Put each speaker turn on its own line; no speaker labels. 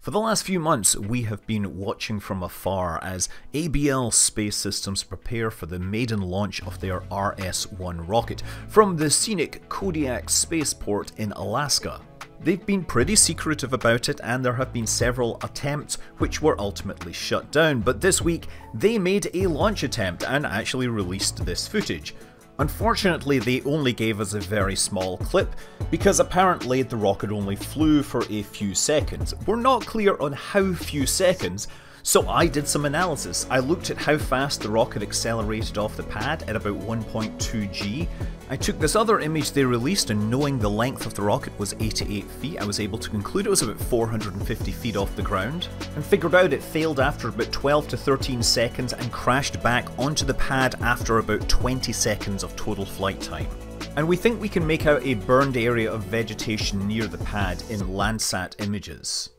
For the last few months, we have been watching from afar as ABL Space Systems prepare for the maiden launch of their RS-1 rocket from the scenic Kodiak spaceport in Alaska. They've been pretty secretive about it and there have been several attempts which were ultimately shut down, but this week they made a launch attempt and actually released this footage. Unfortunately, they only gave us a very small clip, because apparently the rocket only flew for a few seconds. We're not clear on how few seconds, so I did some analysis. I looked at how fast the rocket accelerated off the pad at about 1.2 g. I took this other image they released and knowing the length of the rocket was 88 feet, I was able to conclude it was about 450 feet off the ground, and figured out it failed after about 12 to 13 seconds and crashed back onto the pad after about 20 seconds of total flight time. And we think we can make out a burned area of vegetation near the pad in Landsat images.